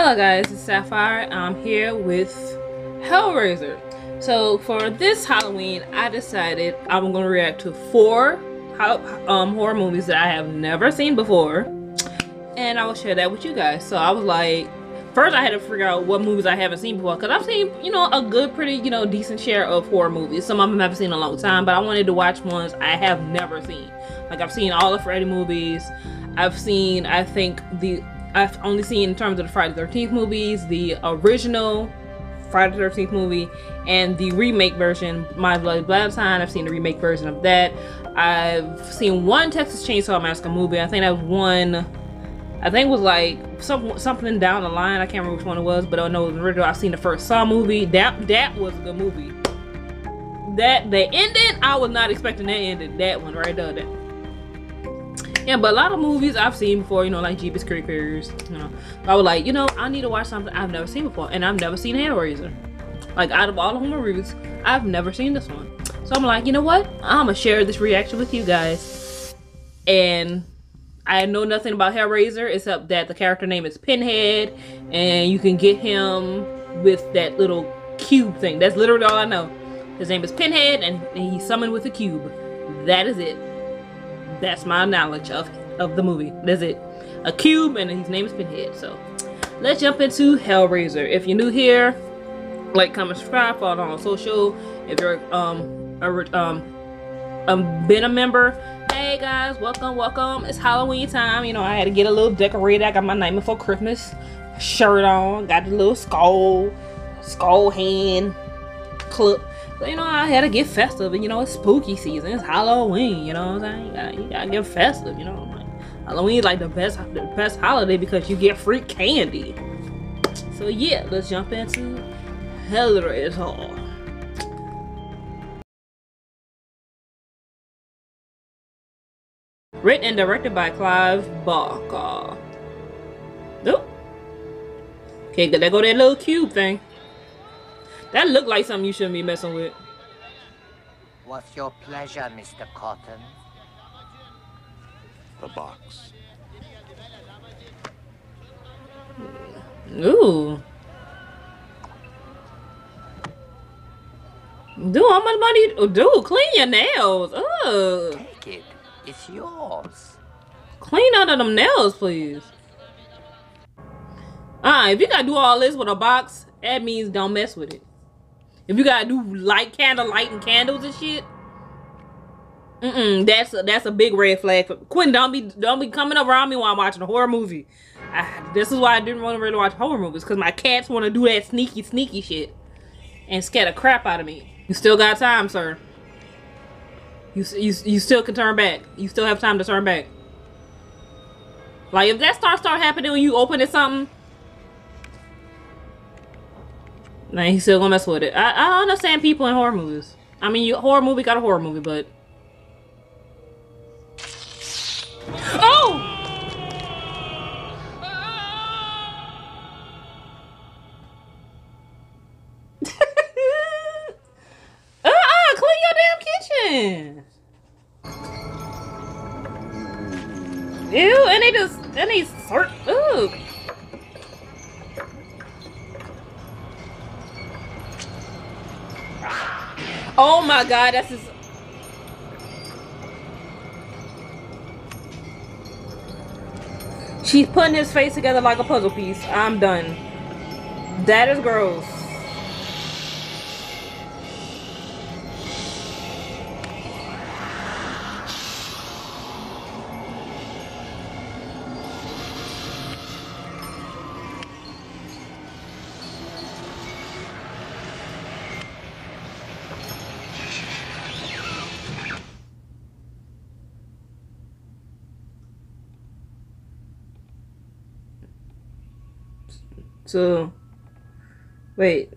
Hello guys, it's Sapphire. I'm here with Hellraiser. So for this Halloween, I decided I'm going to react to four um, horror movies that I have never seen before. And I will share that with you guys. So I was like, first I had to figure out what movies I haven't seen before. Because I've seen, you know, a good, pretty, you know, decent share of horror movies. Some of them I've seen in a long time. But I wanted to watch ones I have never seen. Like I've seen all the Freddy movies. I've seen, I think, the I've only seen in terms of the Friday the 13th movies, the original Friday the 13th movie, and the remake version, My Bloody Valentine. I've seen the remake version of that. I've seen one Texas Chainsaw Massacre movie. I think that was one. I think it was like some something down the line. I can't remember which one it was, but I know the original. I've seen the first Saw movie. That that was a good movie. That the ending, I was not expecting that ending. That one right there. That, yeah, but a lot of movies I've seen before, you know, like Jeepers Creepers, you know. I was like, you know, I need to watch something I've never seen before, and I've never seen Hellraiser. Like, out of all of my movies, I've never seen this one. So I'm like, you know what? I'm gonna share this reaction with you guys. And I know nothing about Hellraiser except that the character name is Pinhead, and you can get him with that little cube thing. That's literally all I know. His name is Pinhead, and he's summoned with a cube. That is it. That's my knowledge of of the movie. That's it. A cube, and his name is Pinhead. So let's jump into Hellraiser. If you're new here, like, comment, subscribe, follow on social. If you're um a, um um been a member, hey guys, welcome, welcome. It's Halloween time. You know, I had to get a little decorated. I got my Night Before Christmas shirt on. Got the little skull, skull hand clip you know, I had to get festive. And, you know, it's spooky season. It's Halloween. You know what I'm saying? You gotta, you gotta get festive. You know, like, Halloween is like the best, the best holiday because you get free candy. So yeah, let's jump into Hellraiser. Written and directed by Clive Barker. Nope. Okay, there go that little cube thing. That looked like something you shouldn't be messing with. What's your pleasure, Mr. Cotton? The box. Ooh. Dude, how much money? Oh, dude, clean your nails. Ugh. Take it. It's yours. Clean out of them nails, please. Ah, if you gotta do all this with a box, that means don't mess with it. If you gotta do light candle lighting candles and shit, mm mm, that's a, that's a big red flag. For, Quinn, don't be don't be coming around me while I'm watching a horror movie. I, this is why I didn't want to really watch horror movies because my cats want to do that sneaky sneaky shit and scare the crap out of me. You still got time, sir. You you you still can turn back. You still have time to turn back. Like if that start start happening when you open it something Nah, he's still gonna mess with it. I, I understand people in horror movies. I mean, you, horror movie got a horror movie, but... that's his... She's putting his face together like a puzzle piece. I'm done. That is gross. So, wait.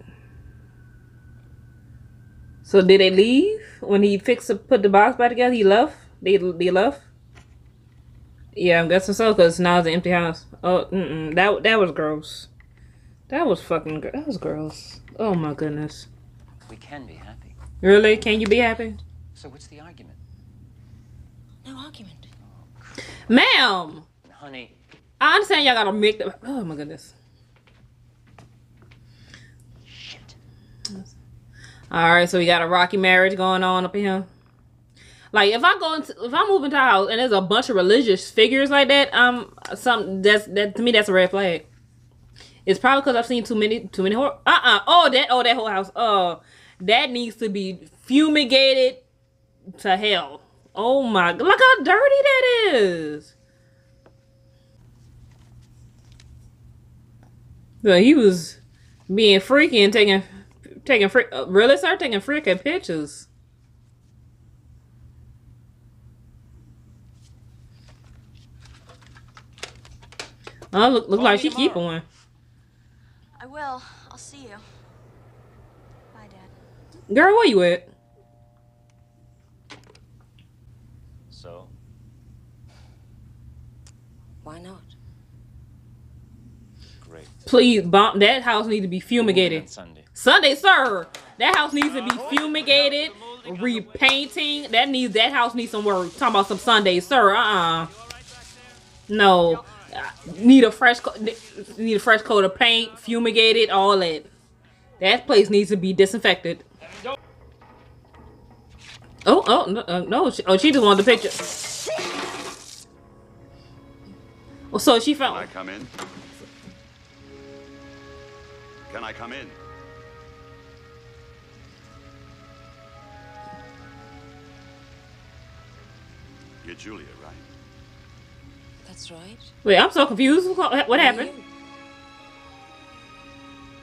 So did they leave when he fixed to put the box back together? He left. They they left. Yeah, I'm guessing so because now it's an empty house. Oh, mm -mm, that that was gross. That was fucking. That was gross. Oh my goodness. We can be happy. Really? Can you be happy? So what's the argument? No argument. Oh, Ma'am. Honey. I understand y'all gotta make the. Oh my goodness. All right, so we got a rocky marriage going on up here. Like if I go into if I move into a house and there's a bunch of religious figures like that, um, some that's that to me that's a red flag. It's probably because I've seen too many too many horror. Uh uh Oh that oh that whole house. Oh, that needs to be fumigated to hell. Oh my! Look how dirty that is. Well, he was being freaky and taking taking freak. Uh, really start taking freaking pictures. Oh, look, look like she keep one. I will. I'll see you. Bye, Dad. Girl, where you at? So, Why not? Great. Please, bomb that house needs to be fumigated. Sunday. Sunday, sir. That house needs to be fumigated, repainting. That needs that house needs some work. Talking about some Sunday, sir. Uh uh No. Uh, Need a fresh need a fresh coat of paint, fumigated, all that. That place needs to be disinfected. Oh, oh, no, uh, no. She, oh, she just wanted the picture. Well, so she Can I found. come in? Can I come in? You're Julia, right? That's right. Wait, I'm so confused. What what happened?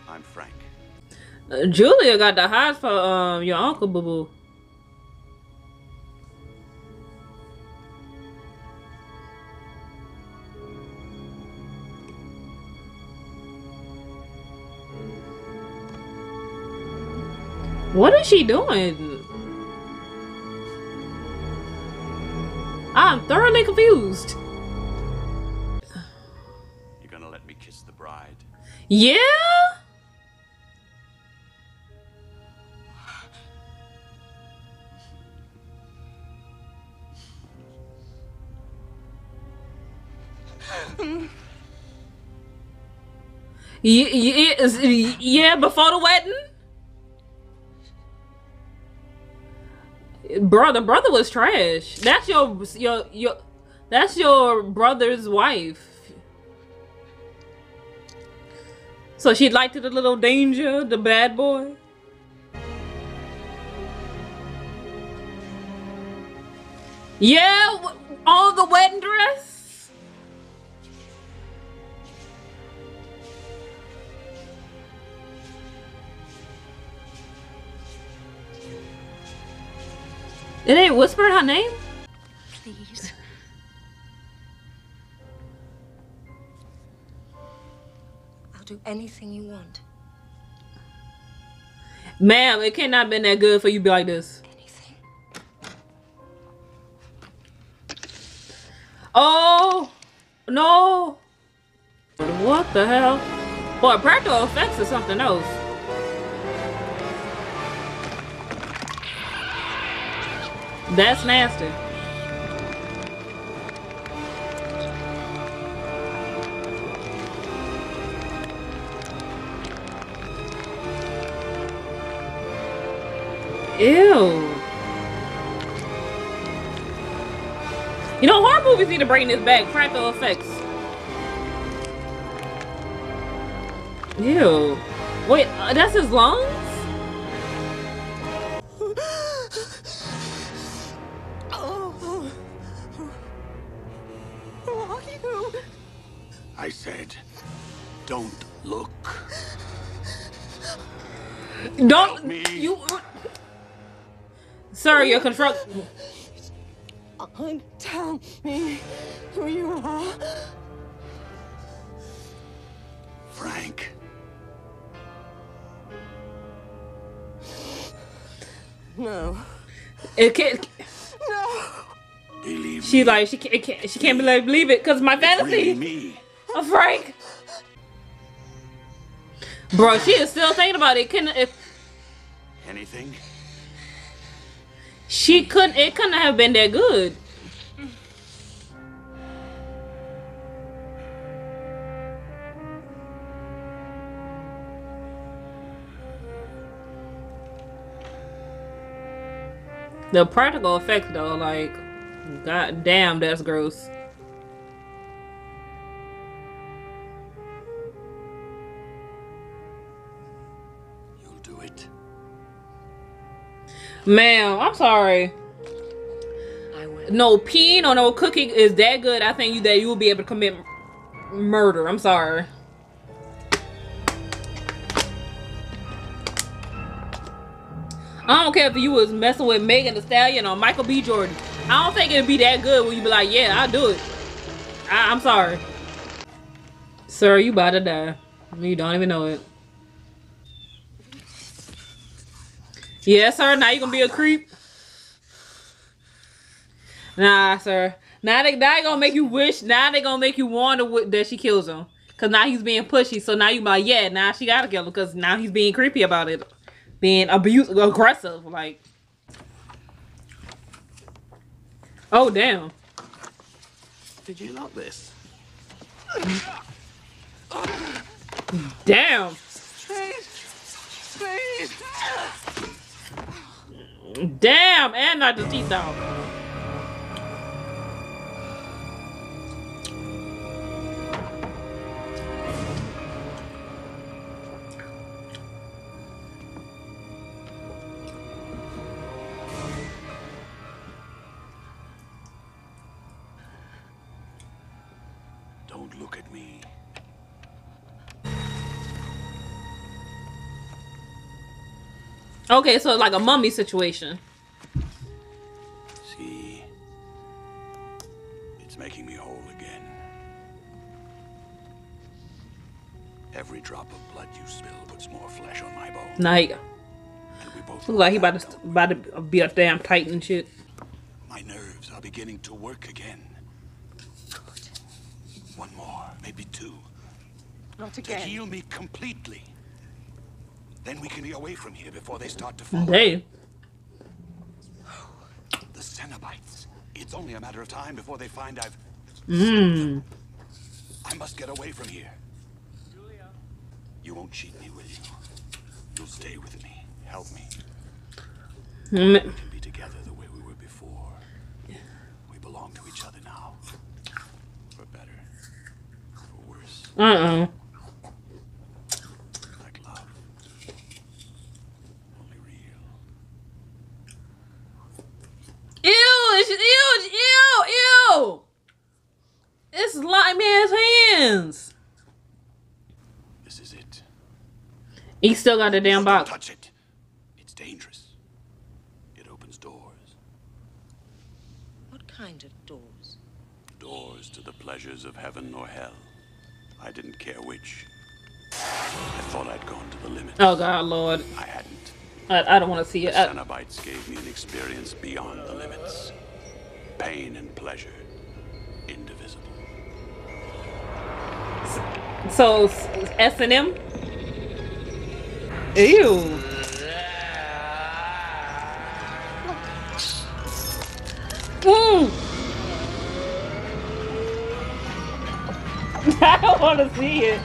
I'm Frank. Uh, Julia got the hots for um your uncle Boo Boo. What is she doing? I'm thoroughly confused. You're gonna let me kiss the bride? Yeah? Y- y- is- yeah, before the wedding? Brother, brother was trash. That's your your your that's your brother's wife. So she liked it a little danger, the bad boy. Yeah, all the wedding dress. It ain't whispered her name. Please. I'll do anything you want. Ma'am, it cannot been that good for you to be like this. Anything. Oh no! What the hell? Boy, practical effects or something else. That's nasty. Ew. You know, horror movies need to bring this back. Practical effects. Ew. Wait, uh, that's his lungs? Sir? You're confront. Tell me who you are. Frank. No. It can't. No. Believe She me. like she can't, can't she can't believe, believe it because my Really fantasy me. of Frank. Bro, she is still thinking about it. Couldn't if Anything? She couldn't. It couldn't have been that good. The practical effects, though, like, god damn, that's gross. Ma'am, I'm sorry. No peeing or no cooking is that good. I think you that you will be able to commit murder. I'm sorry. I don't care if you was messing with Megan Thee Stallion or Michael B. Jordan. I don't think it'd be that good when you be like, yeah, I'll do it. I I'm sorry. Sir, you about to die. You don't even know it. Yes, sir. Now you gonna be a creep? Nah, sir. Now they, now they gonna make you wish. Now they gonna make you wonder what, that she kills him. Cause now he's being pushy. So now you like, yeah, now she gotta kill him. Cause now he's being creepy about it, being abuse aggressive. Like, oh damn. Did you lock this? Damn. Please. Damn. And not the teeth out. Okay, so like a mummy situation. See? It's making me whole again. Every drop of blood you spill puts more flesh on my bones. Like, And we both look like he about to don't about to be a damn titan and shit. My nerves are beginning to work again. One more, maybe two, Not again. to heal me completely. Then we can be away from here before they start to follow. Hey. The Cenobites. It's only a matter of time before they find I've. Mmm. I must get away from here. Julia. You won't cheat me, will you? You'll stay with me. Help me. Mm, We can be together the way we were before. We belong to each other now. For better. For worse. Uh-uh. Like love. Only real. Ew, it's ew, ew, ew. It's slimy ass hands. This is it. He still got the damn Don't box. touch it. It's dangerous. It opens doors. What kind of doors? Doors to the pleasures of heaven or hell. I didn't care which. I thought I'd gone to the limit. Oh God, Lord. I hadn't. I, I don't want to see it. The I, Cenobites gave me an experience beyond the limits. Pain and pleasure. Indivisible. So S and M. Ew. Mm. I don't want to see it.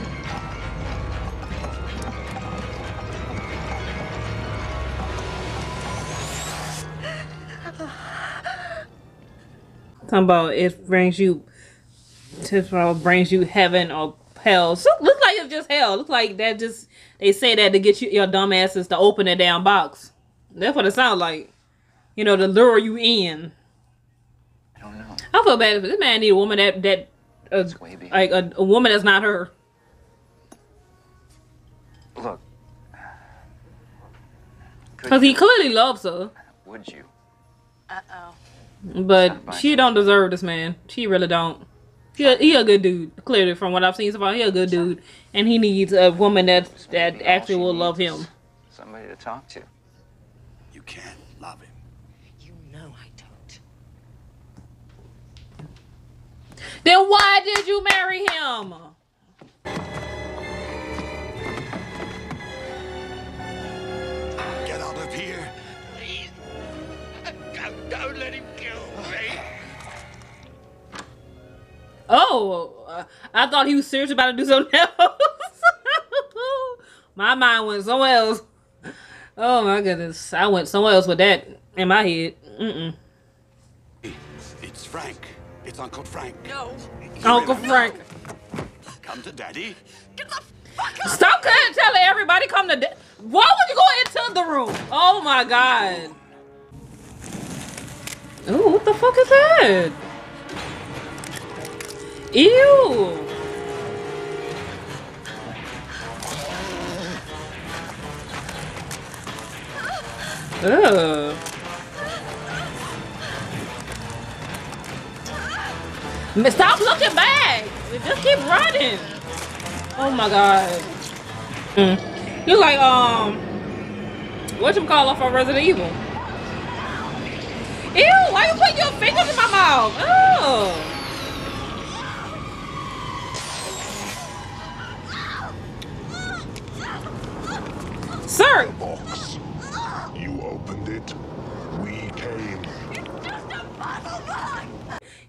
Talking about it brings you to well, brings you heaven or hell. So look like it's just hell. Look like that just they say that to get you your dumb asses to open the damn box. That's what it sounds like. You know, to lure you in. I don't know. I feel bad for this man need a woman that that uh, It's way beyond. like a, a woman that's not her. Look. Cause he clearly loves her, Would you? Uh-oh. but she don't deserve this man. She really don't. He a, he a good dude. Clearly, from what I've seen so far, he a good dude, and he needs a woman that that actually will love him. Somebody to talk to. You can't love him. You know I don't. Then why did you marry him? Oh, uh, I thought he was serious about to do something else. my mind went somewhere else. Oh my goodness, I went somewhere else with that in my head. Mm-mm. It's Frank. It's Uncle Frank. No. Uncle Frank. Come to Daddy. Get the fuck up. Stop telling telling everybody come to. Da- Why would you go into the room? Oh my god. Ooh, what the fuck is that? Ew. Ugh. Stop looking back. Just keep running. Oh my god. Mm. You like um what you call off on Resident Evil? Ew, why you put your fingers in my mouth? Oh. Sir, box. You opened it. We came.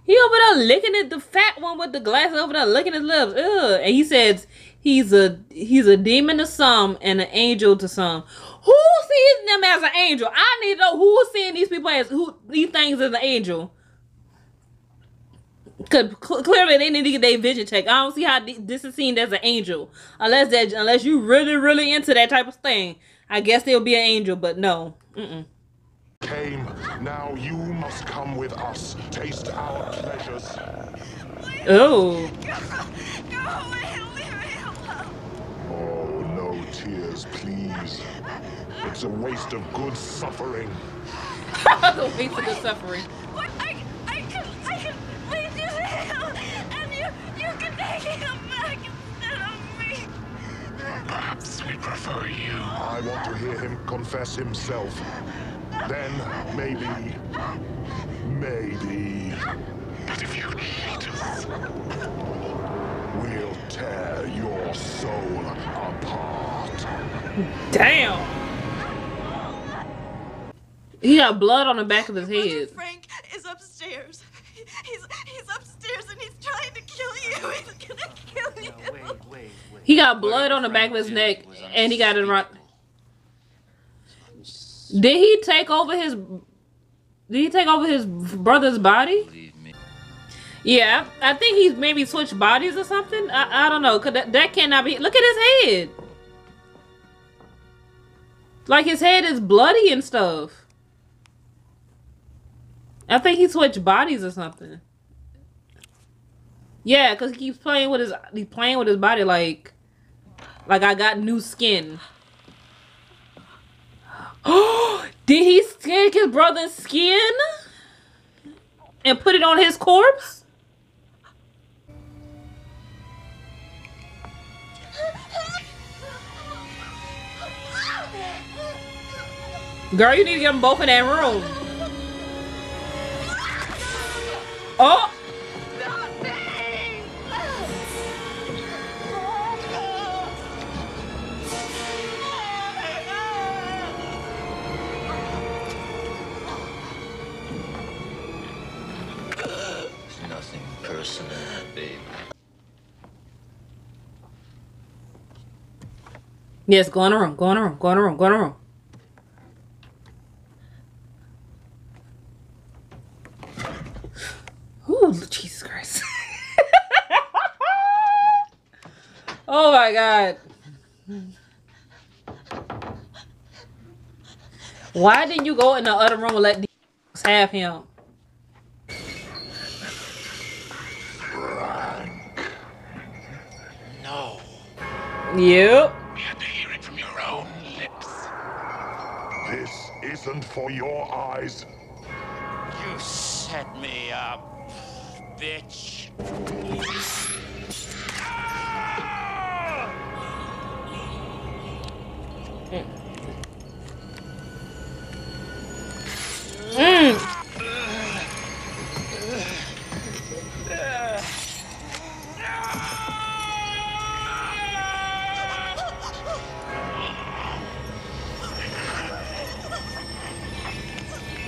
he over there licking it, the fat one with the glasses over there licking his lips. Ugh. And he says he's a he's a demon to some and an angel to some. Who sees them as an angel? I need to know who's seeing these people as who these things as an angel. Cause cl- clearly they need to get their vision checked. I don't see how th- this is seen as an angel, unless that unless you really really into that type of thing. I guess they'll be an angel, but no. Mm-mm. Came. Now you must come with us. Taste our pleasures. Oh, Go away. Leave me alone. Oh, no tears, please. It's a waste of good suffering. A waste of good suffering. You, you can take him back instead of me. Perhaps we prefer you. I want to hear him confess himself. Then, maybe. Maybe. But if you cheat us, we'll tear your soul apart. Damn. He got blood on the back of his Brother head. Frank is upstairs. He's, he's upstairs and he's trying to kill you. He's gonna kill you. Wait, wait, wait. He got blood on the back of his neck, and he got it right. Did he take over his? Did he take over his brother's body? Yeah, I think he's maybe switched bodies or something. I, I don't know. Cause that, that cannot be. Look at his head. Like his head is bloody and stuff. I think he switched bodies or something. Yeah, cause he keeps playing with his he's playing with his body like like I got new skin. Oh, did he stick his brother's skin and put it on his corpse? Girl, you need to get them both in that room. Oh, Nothing personal, baby. yes, go in the room, go in the room, go in the room, go in the room. Oh my God. Why didn't you go in the other room and let these have him? No. Yep. We had to hear it from your own lips. This isn't for your eyes. You set me up, bitch.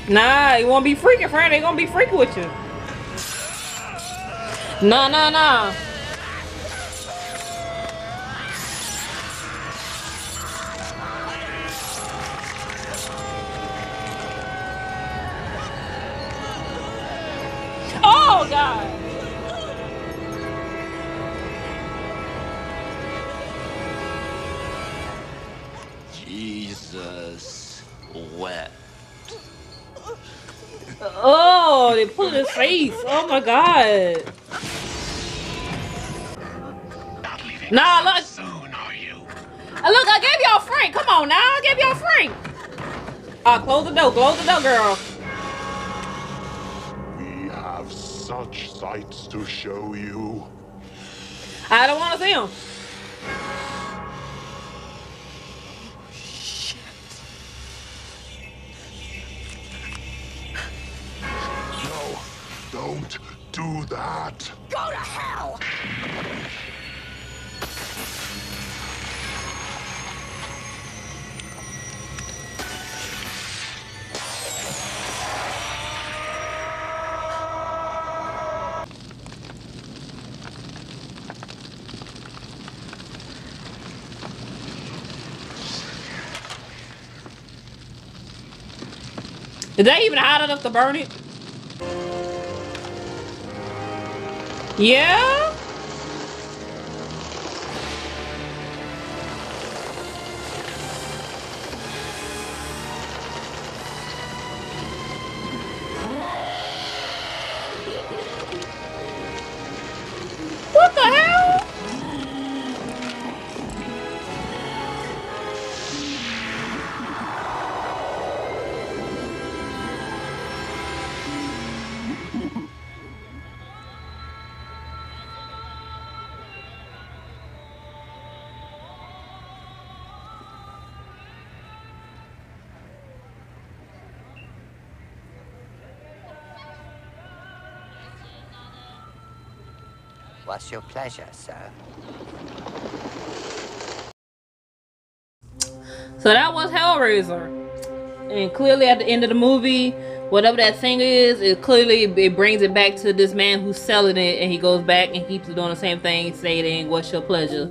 Nah, you won't be freaking, friend. They gonna be freaking with you. Nah, nah, nah. His face. Oh my God. Nah, look. soon, are you? Look, I gave y'all Frank. Come on now. I gave y'all Frank. Uh, close the door. Close the door, girl. We have such sights to show you. I don't want to see him. Don't do that. Go to hell! Is that even hot enough to burn it? Yeah? What's your pleasure, sir? So that was Hellraiser. And clearly at the end of the movie, whatever that thing is, it clearly it brings it back to this man who's selling it and he goes back and keeps doing the same thing, stating, What's your pleasure?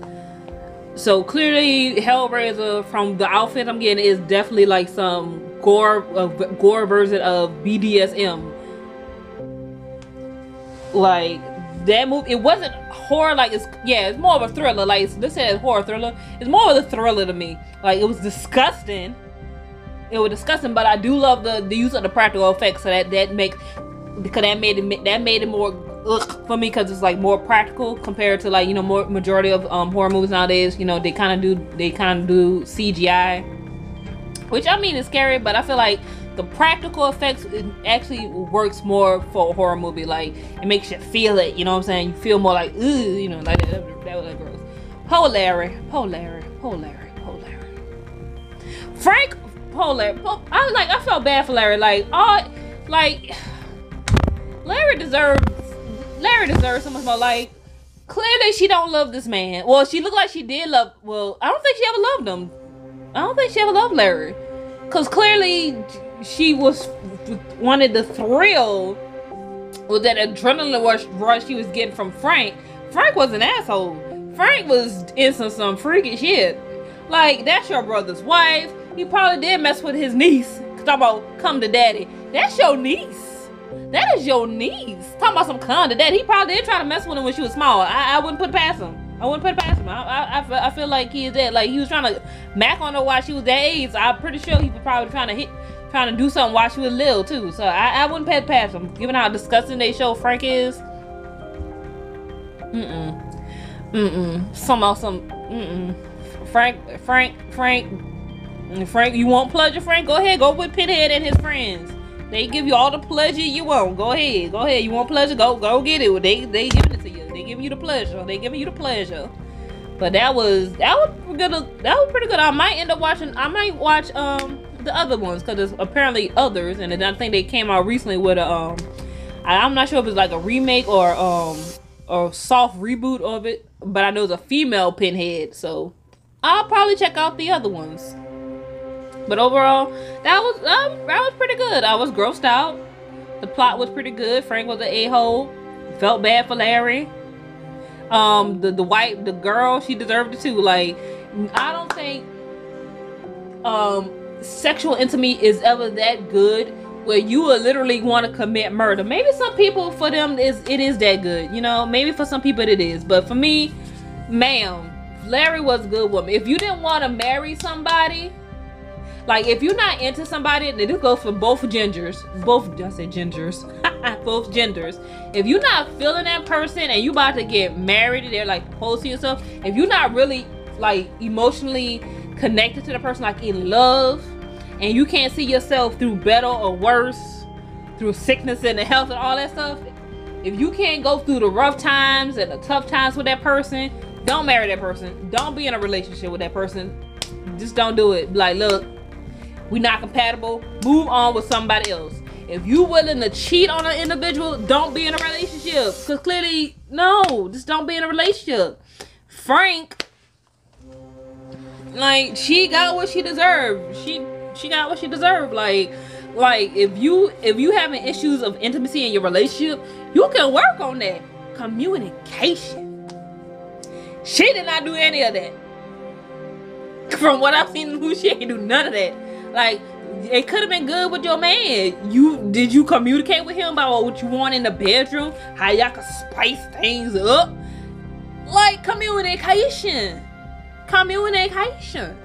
So clearly Hellraiser from the outfit I'm getting is definitely like some gore uh, gore version of BDSM. Like that movie it wasn't horror like it's yeah, it's more of a thriller. Like listed as horror thriller. It's more of a thriller to me. Like it was disgusting. It was disgusting, but I do love the, the use of the practical effects. So that that makes because that made it that made it more ugh, for me because it's like more practical compared to like you know more majority of um, horror movies nowadays. You know they kind of do they kind of do CGI, which I mean is scary, but I feel like the practical effects it actually works more for a horror movie. Like it makes you feel it. You know what I'm saying? You feel more like ooh, you know, like that. That, that was like gross. Poor Larry, poor Larry. Frank, poor Larry. poor- I was like, I felt bad for Larry. Like, oh, like Larry deserves. Larry deserves so much more. Like, clearly she don't love this man. Well, she looked like she did love. Well, I don't think she ever loved him. I don't think she ever loved Larry, cause clearly she was wanted the thrill with that adrenaline rush, rush she was getting from Frank. Frank was an asshole. Frank was into some, freaky shit. Like, that's your brother's wife. He probably did mess with his niece. Talk about come to daddy. That's your niece. That is your niece. Talking about some come to daddy. He probably did try to mess with him when she was small. I, I wouldn't put past him. I wouldn't put past him. I, I, I feel like he is that. Like, he was trying to mac on her while she was that age. I'm pretty sure he was probably trying to hit, trying to do something while she was little, too. So I, I wouldn't it past him. Given how disgusting they show Frank is. Mm-mm. Mm-mm. Some awesome. Mm-mm. Frank, Frank, Frank, Frank. You want pleasure, Frank? Go ahead. Go with Pinhead and his friends. They give you all the pleasure you want. Go ahead. Go ahead. You want pleasure? Go go get it. They they giving it to you. They giving you the pleasure. They giving you the pleasure. But that was that was good. That was pretty good. I might end up watching. I might watch um the other ones because there's apparently others, and I think they came out recently with a um. I, I'm not sure if it's like a remake or um or soft reboot of it, but I know it's a female Pinhead, so I'll probably check out the other ones. But overall, that was um, that was pretty good. I was grossed out. The plot was pretty good. Frank was an a hole. Felt bad for Larry. Um, the the white the girl she deserved it too. Like I don't think um sexual intimacy is ever that good where you will literally want to commit murder. Maybe some people for them is it is that good, you know. Maybe for some people it is, but for me, ma'am, Larry was a good woman. If you didn't want to marry somebody, like if you're not into somebody, then this goes for both genders. Both I said genders. both genders. If you're not feeling that person and you about to get married, they're like to yourself. If you're not really like emotionally connected to the person, like in love, and you can't see yourself through better or worse, through sickness and the health and all that stuff. If you can't go through the rough times and the tough times with that person, don't marry that person. Don't be in a relationship with that person. Just don't do it. Like, look, we're not compatible. Move on with somebody else. If you willing to cheat on an individual, don't be in a relationship. Cause clearly, no, just don't be in a relationship. Frank, like she got what she deserved. She she got what she deserved. Like like if you if you having issues of intimacy in your relationship, you can work on that. Communication. She did not do any of that. From what I've seen who she ain't do none of that. Like it could have been good with your man. You did you communicate with him about what you want in the bedroom? How y'all can spice things up? Like communication. Communication.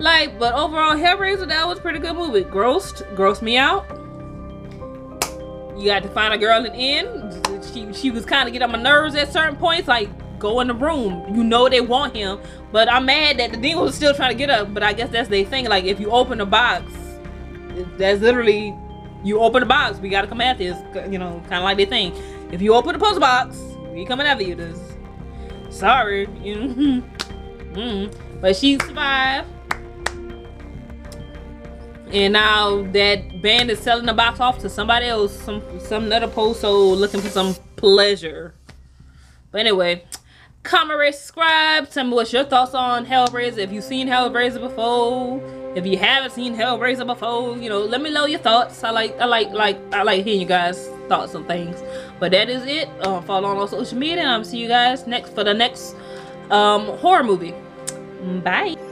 Like, but overall, Hellraiser that was pretty good movie. Grossed, grossed me out. You got to find a girl in the end. She she was kind of getting on my nerves at certain points. Like, go in the room. You know they want him, but I'm mad that the demon was still trying to get up. But I guess that's their thing. Like, if you open the box, that's literally you open the box. We gotta come at this. You know, kind of like they thing. If you open the post box, we coming after you. This. Sorry. mm-hmm. But she survived. And now that band is selling the box off to somebody else, some some another posto looking for some pleasure. But anyway, comment, subscribe. Tell me what's your thoughts on Hellraiser. If you've seen Hellraiser before, if you haven't seen Hellraiser before, you know, let me know your thoughts. I like, I like, like, I like hearing you guys' thoughts on things. But that is it. Uh, follow on all social media, and I'll see you guys next for the next um, horror movie. Bye.